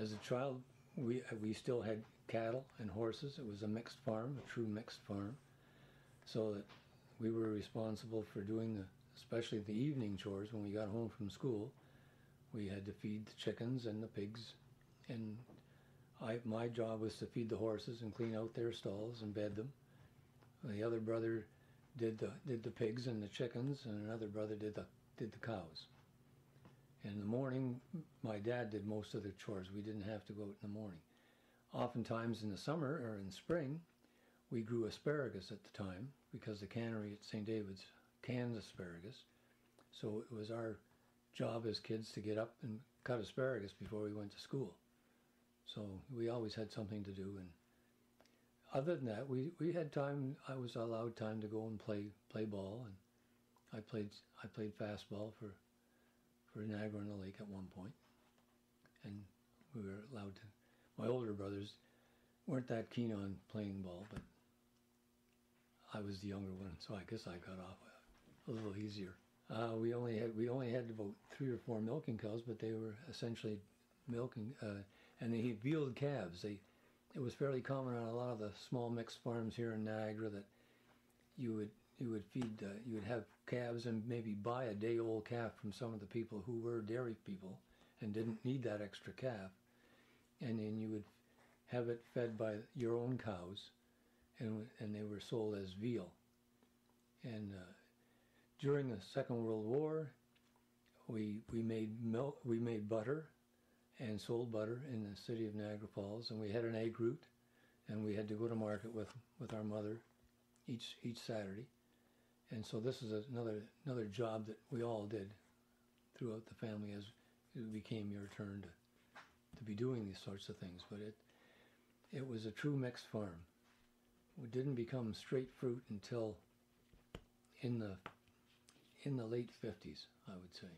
As a child, we we still had cattle and horses. It was a mixed farm, a true mixed farm, so that we were responsible for doing the, especially the evening chores when we got home from school. We had to feed the chickens and the pigs, and I my job was to feed the horses and clean out their stalls and bed them. The other brother did the did the pigs and the chickens, and another brother did the did the cows. In the morning, my dad did most of the chores. We didn't have to go out in the morning. Oftentimes in the summer or in spring, we grew asparagus at the time because the cannery at St. David's canned asparagus. So it was our job as kids to get up and cut asparagus before we went to school. So we always had something to do. And other than that, we, we had time. I was allowed time to go and play play ball, and I played I played fastball for for Niagara on the Lake at one point, and we were allowed to. My older brothers weren't that keen on playing ball, but I was the younger one, so I guess I got off a little easier. Uh, we only had we only had about three or four milking cows, but they were essentially milking, uh, and they vealed calves. They it was fairly common on a lot of the small mixed farms here in Niagara that you would you would feed uh, you would have calves and maybe buy a day old calf from some of the people who were dairy people and didn't need that extra calf, and then you would have it fed by your own cows, and and they were sold as veal. And uh, during the Second World War, we we made milk, we made butter, and sold butter in the city of Niagara Falls, and we had an egg route, and we had to go to market with with our mother each each Saturday, and so this is another another job that we all did throughout the family as it became your turn to to be doing these sorts of things. But it it was a true mixed farm. It didn't become straight fruit until in the in the late 50s, I would say.